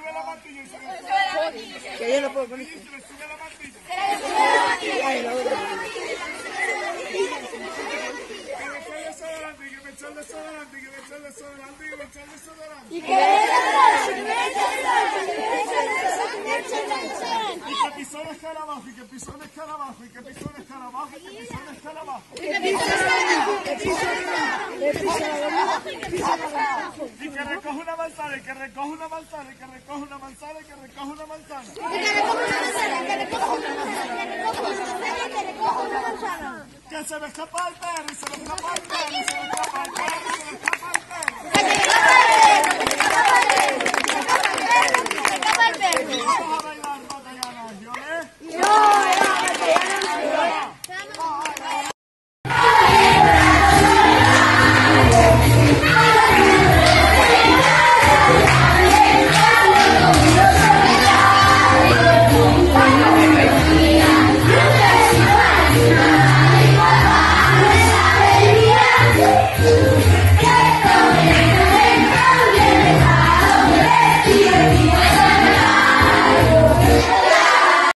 mantilla y se le sube Que yo no puedo poner. y se le sube la mantilla. Ay, la otra. Que me eche el desodorante, que me eche el desodorante, que me eche el desodorante, que me eche el desodorante. Y que Y que pisón escarabajo, y que pisón escarabajo, y que pisón escarabajo, y que pisón escarabajo. Y que recoge una manzana, y que recoge una manzana, y que recoge una manzana, y que recoge una manzana. Que se me escapa el perro, se me escapa el perro, se me escapa el perro, se me escapa el perro.